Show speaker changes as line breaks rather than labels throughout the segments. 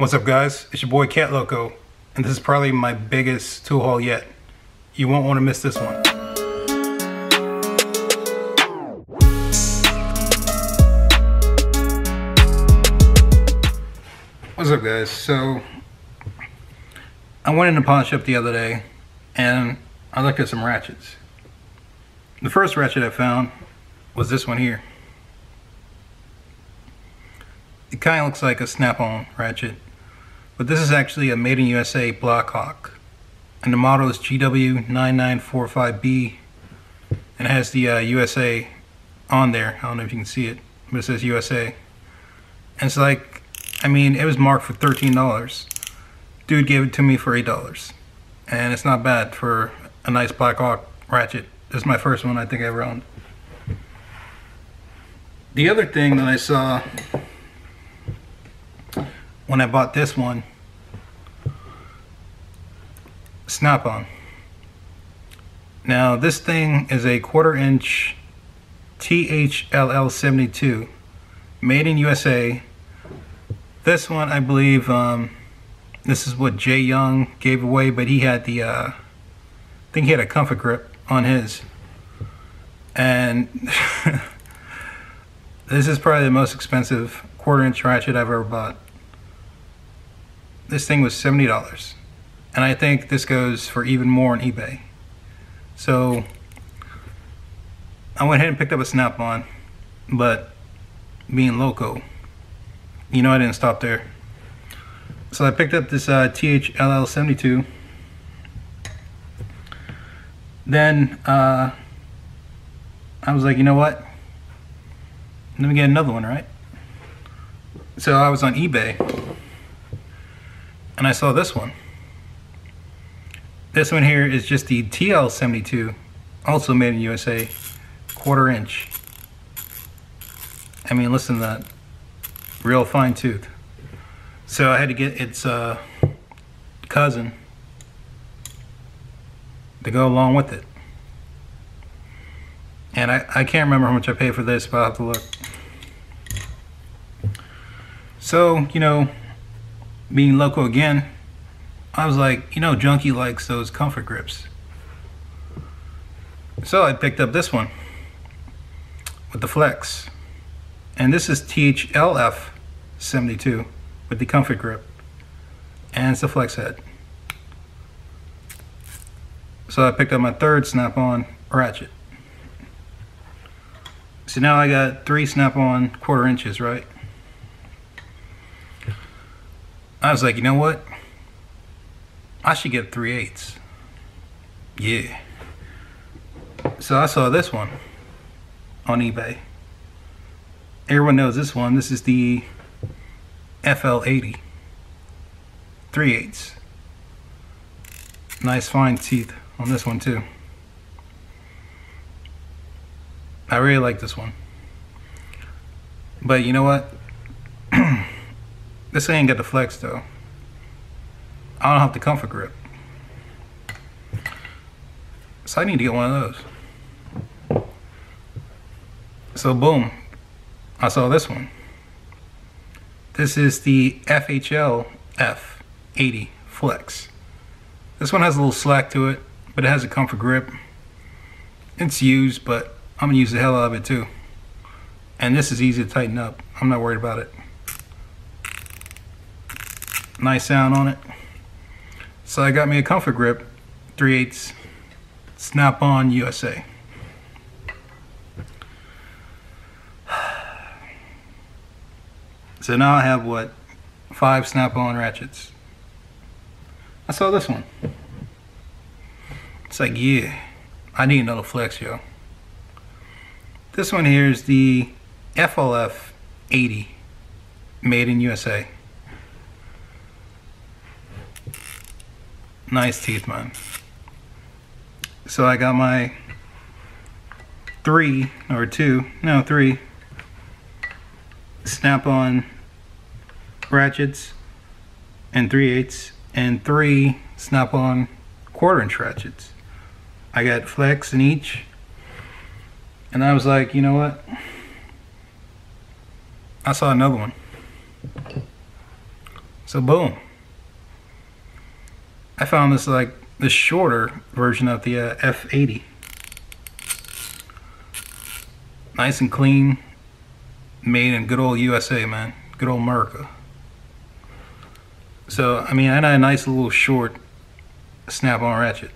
What's up guys? It's your boy Cat Loco and this is probably my biggest tool haul yet. You won't want to miss this one. What's up guys? So I went in the pawn shop the other day and I looked at some ratchets. The first ratchet I found was this one here. It kind of looks like a snap-on ratchet, but this is actually a made in USA Blackhawk. And the model is GW9945B and it has the uh, USA on there. I don't know if you can see it, but it says USA. And it's like, I mean, it was marked for $13. Dude gave it to me for $8. And it's not bad for a nice Blackhawk ratchet. This is my first one I think I ever owned. The other thing that I saw when I bought this one, Snap-on. Now this thing is a quarter inch THLL72 made in USA. This one I believe um, this is what Jay Young gave away but he had the uh, I think he had a comfort grip on his and this is probably the most expensive quarter inch ratchet I've ever bought this thing was $70 and I think this goes for even more on eBay. So I went ahead and picked up a snap-on but being loco you know I didn't stop there. So I picked up this uh, THLL72 then uh, I was like you know what? Let me get another one right? So I was on eBay and I saw this one. This one here is just the TL72, also made in USA, quarter inch. I mean, listen to that, real fine tooth. So I had to get its uh, cousin to go along with it. And I, I can't remember how much I paid for this, but I'll have to look. So, you know, being loco again, I was like, you know, Junkie likes those comfort grips. So I picked up this one with the flex. And this is THLF 72 with the comfort grip. And it's the flex head. So I picked up my third snap-on ratchet. So now I got three snap-on quarter inches, right? I was like, you know what? I should get 3 eighths. Yeah. So I saw this one on eBay. Everyone knows this one. This is the FL80. 3 eighths. Nice fine teeth on this one too. I really like this one. But you know what? This ain't got the flex though. I don't have the comfort grip. So I need to get one of those. So boom, I saw this one. This is the FHL F80 Flex. This one has a little slack to it, but it has a comfort grip. It's used, but I'm gonna use the hell out of it too. And this is easy to tighten up. I'm not worried about it nice sound on it. So I got me a comfort grip, 3 8 Snap-on USA. So now I have what, five Snap-on ratchets. I saw this one. It's like, yeah, I need another flex, yo. This one here is the FLF 80, made in USA. Nice teeth, man. So I got my three or two, no three snap-on ratchets and 3 eighths and three snap-on quarter inch ratchets. I got flex in each and I was like, you know what? I saw another one. So boom. I found this like the shorter version of the uh, F80. Nice and clean, made in good old USA, man. Good old America. So, I mean, I had a nice little short snap-on ratchet.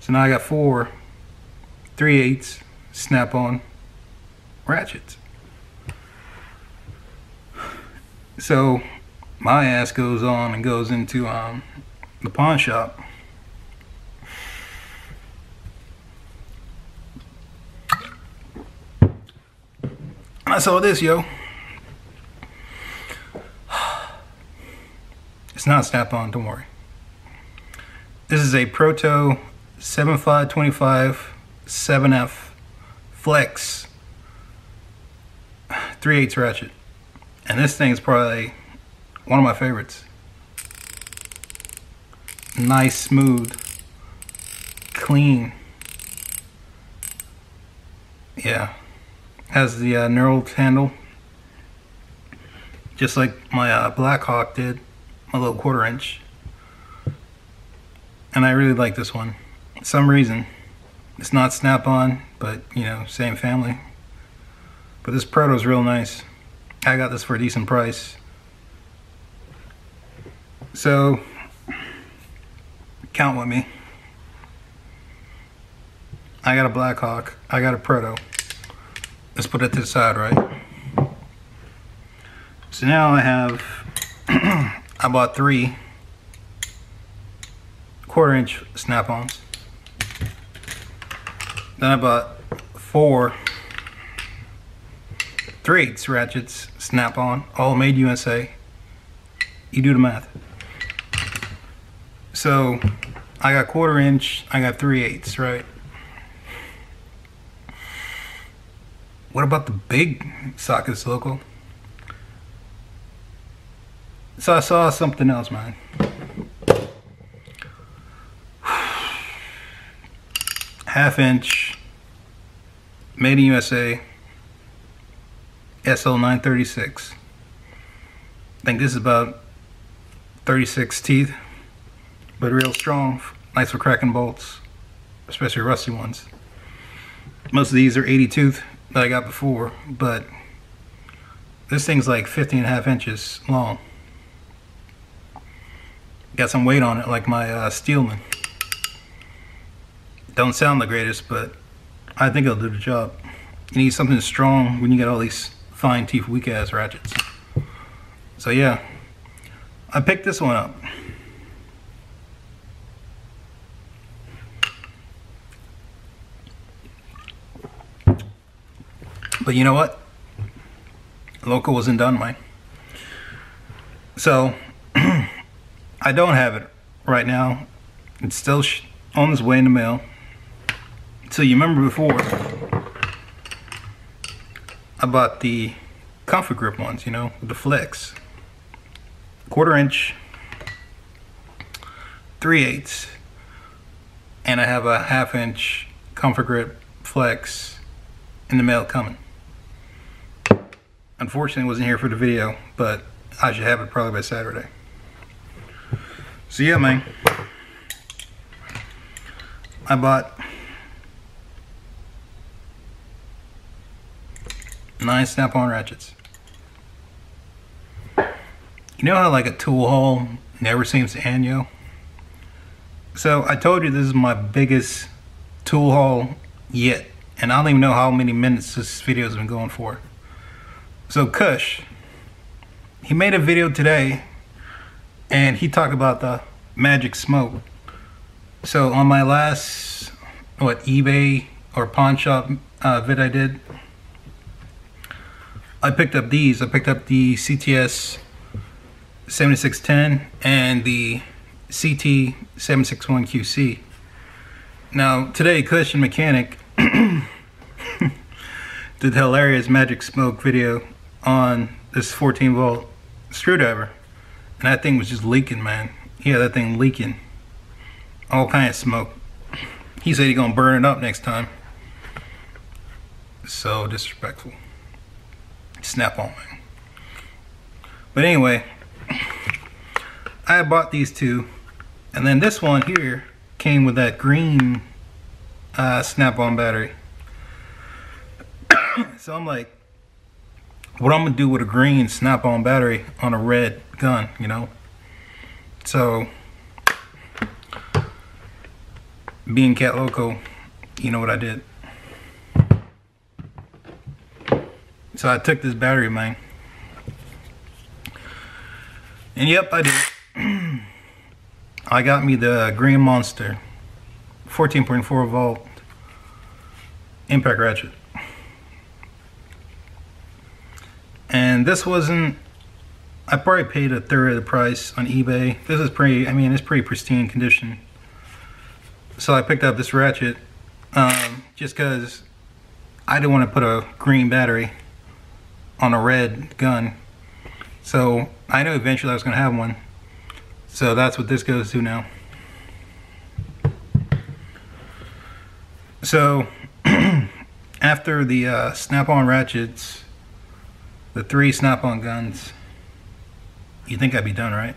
So now I got four 3 eighths snap-on ratchets. So my ass goes on and goes into um, the pawn shop. I saw this, yo. It's not snap-on, don't worry. This is a Proto 7525 7F Flex 3 8 ratchet. And this thing is probably one of my favorites. Nice, smooth, clean. Yeah. Has the uh, knurled handle. Just like my uh, Blackhawk did. My little quarter inch. And I really like this one. some reason. It's not snap-on, but you know, same family. But this Proto is real nice. I got this for a decent price. So, count with me. I got a Blackhawk. I got a Proto. Let's put it to the side, right? So now I have, I bought three quarter inch snap-ons. Then I bought four 3 8 ratchets snap-on, all made USA. You do the math. So I got quarter inch, I got 3 eighths, right? What about the big sockets Loco? So I saw something else, man. Half inch, made in USA, SL936. I think this is about 36 teeth, but real strong, nice for cracking bolts, especially rusty ones. Most of these are 80 tooth that I got before, but this thing's like 15 and a half inches long. Got some weight on it like my uh, Steelman. Don't sound the greatest, but I think it'll do the job. You need something strong when you get all these fine teeth weak ass ratchets. So yeah, I picked this one up. But you know what? Loco wasn't done mine. So I don't have it right now. It's still on its way in the mail. So you remember before, I bought the Comfort Grip ones, you know, the Flex. Quarter inch, 3 eighths, and I have a half inch Comfort Grip Flex in the mail coming. Unfortunately, wasn't here for the video, but I should have it probably by Saturday. So yeah, man. I bought nine snap-on ratchets. You know how like a tool haul never seems to end you? So I told you this is my biggest tool haul yet. And I don't even know how many minutes this video has been going for. So Kush, he made a video today and he talked about the magic smoke. So on my last, what, eBay or pawn shop uh, vid I did, I picked up these. I picked up the CTS 7610 and the CT 761QC. Now, today, Kush and Mechanic did the hilarious magic smoke video on this 14 volt screwdriver. And that thing was just leaking, man. Yeah, that thing leaking. All kind of smoke. He said he gonna burn it up next time. So disrespectful snap on me. But anyway, I bought these two, and then this one here came with that green uh, snap-on battery. so I'm like, what I'm gonna do with a green snap-on battery on a red gun, you know? So, being cat loco, you know what I did. So I took this battery of mine. And yep, I did. I got me the Green Monster 14.4 volt impact ratchet. And this wasn't, I probably paid a third of the price on eBay. This is pretty, I mean, it's pretty pristine condition. So I picked up this ratchet um, just because I didn't want to put a green battery on a red gun. So I knew eventually I was going to have one. So that's what this goes to now. So after the uh, snap-on ratchets, the three snap-on guns, you think I'd be done, right?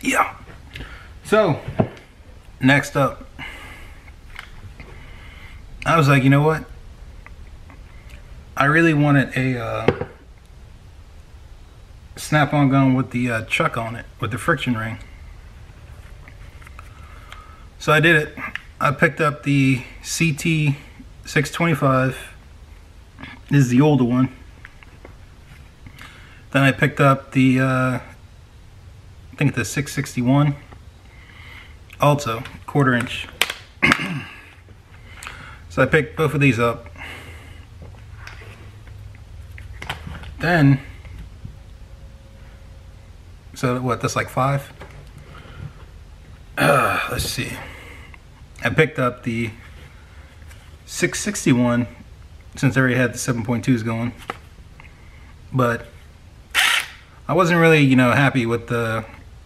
Yeah. So, next up, I was like, you know what? I really wanted a uh, snap-on gun with the uh, chuck on it, with the friction ring. So I did it. I picked up the CT 625. This is the older one. Then I picked up the, uh, I think the 661. Also, quarter inch. so I picked both of these up. Then, so what, that's like five? Uh, let's see. I picked up the 661 since I already had the 7.2s going. But I wasn't really, you know, happy with the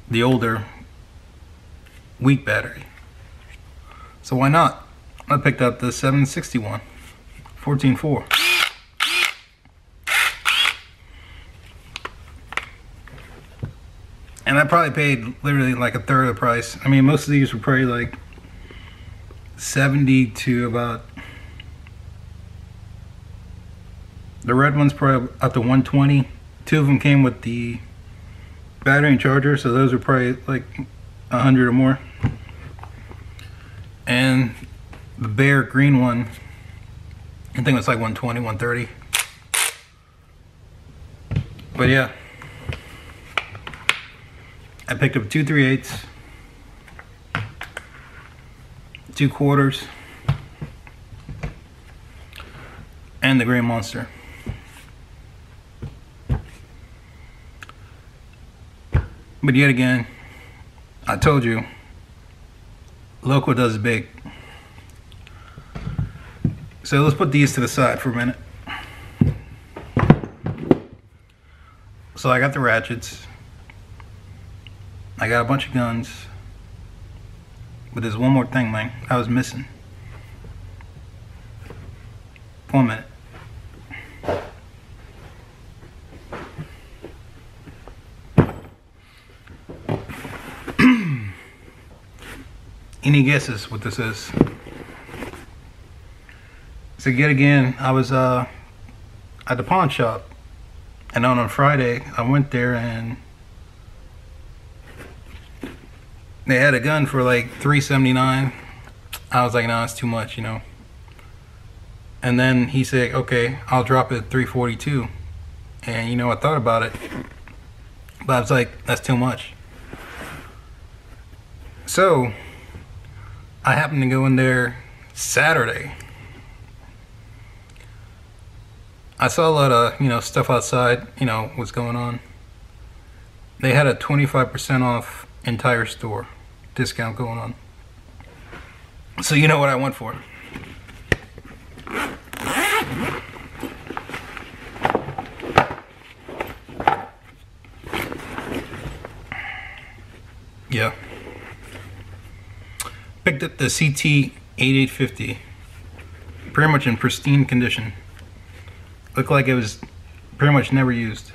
the older weak battery. So why not? I picked up the 761 14.4. And I probably paid literally like a third of the price. I mean, most of these were probably like 70 to about the red one's probably up to 120 two of them came with the battery and charger so those are probably like 100 or more. And the bare green one I think it's like 120 130 but yeah. I picked up two 3 eighths two quarters, and the Grey Monster. But yet again, I told you, loco does big. So let's put these to the side for a minute. So I got the ratchets. I got a bunch of guns. But there's one more thing, man. I was missing. One minute. Any guesses what this is? So yet again, I was uh, at the pawn shop, and on a Friday, I went there and they had a gun for like 379 i was like no it's too much you know? And then he said okay i'll drop it at 342 and you know i thought about it but i was like that's too much. So i happened to go in there saturday. I saw a lot of you know stuff outside you know what's going on. They had a 25% off entire store discount going on. So you know what I went for. Yeah. Picked up the CT 8850. Pretty much in pristine condition. Looked like it was pretty much never used.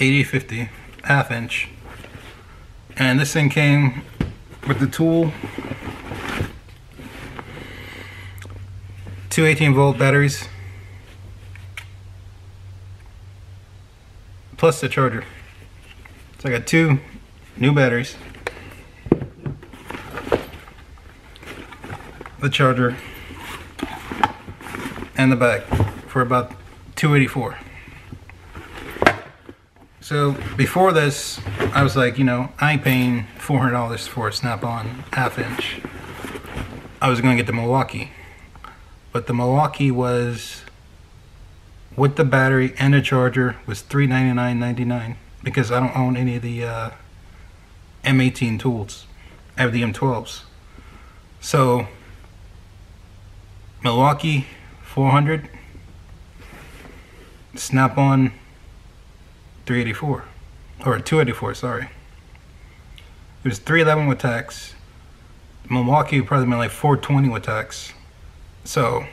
8850 half inch. And this thing came with the tool. Two 18 volt batteries. Plus the charger. So I got two new batteries. The charger and the bag for about 284 so before this I was like you know I ain't paying $400 for a snap-on half inch. I was gonna get the Milwaukee. But the Milwaukee was with the battery and the charger was $399.99 because I don't own any of the uh, M18 tools. I have the M12s so Milwaukee 400 snap on 384 or 284 sorry. It was 311 with tax. Milwaukee probably been like 420 with tax. So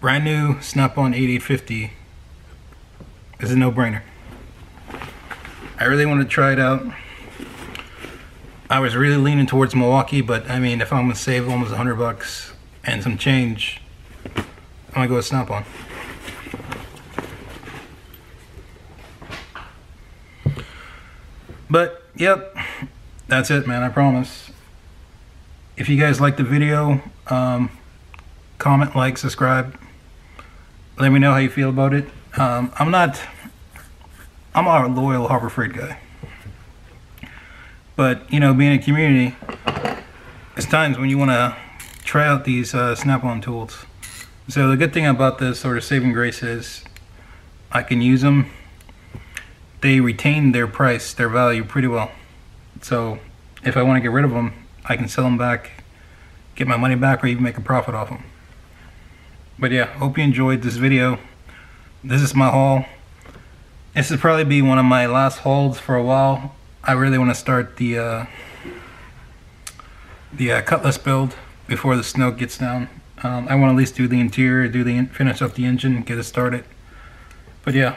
brand new snap on 8850 is a no-brainer. I really want to try it out. I was really leaning towards Milwaukee but I mean if I'm gonna save almost 100 bucks and some change I'm gonna go with Snap-on. But, yep, that's it, man, I promise. If you guys like the video, um, comment, like, subscribe. Let me know how you feel about it. Um, I'm not, I'm a loyal Harbor Freight guy. But, you know, being a community, there's times when you want to try out these uh, Snap-on tools. So the good thing about this sort of saving grace is I can use them. They retain their price, their value pretty well. So if I want to get rid of them, I can sell them back, get my money back, or even make a profit off them. But yeah, hope you enjoyed this video. This is my haul. This will probably be one of my last hauls for a while. I really want to start the uh, the uh, Cutlass build before the snow gets down. Um, I want to at least do the interior, do the finish up the engine, get it started. But yeah,